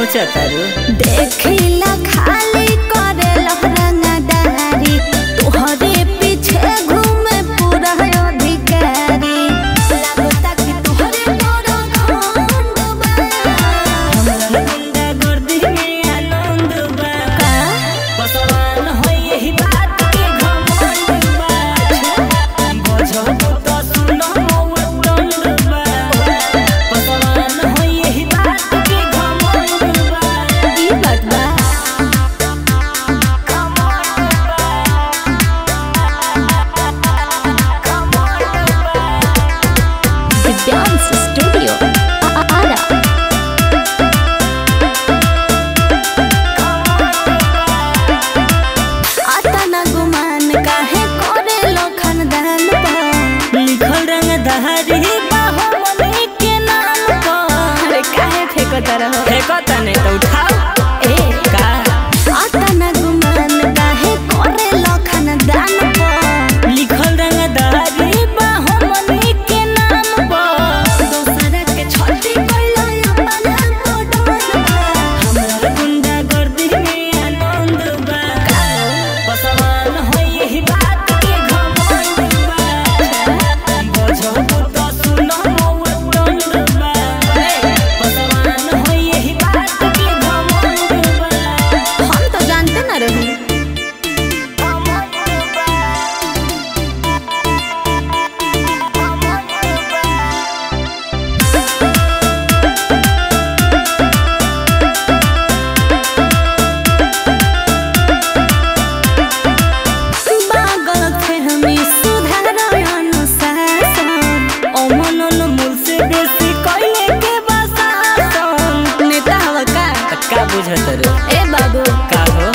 सोचता तारू देखिला खाली करे लहरंगदारी तोहरे पीछे घूमे पूरा अधिकारी। लगता कि तोहरे मोरो आनंद बा। हमरा गर्दी में आनंद बा। पसवान हो यही बात। लिखल रंग दहरी के नाम पर। काहे फेंकता रहो? फेंकता नहीं तो उठाओ अमनन मुलसे बेसी कइले के बसा नेता हवा का का बुझत रे ए बाबू। का हो?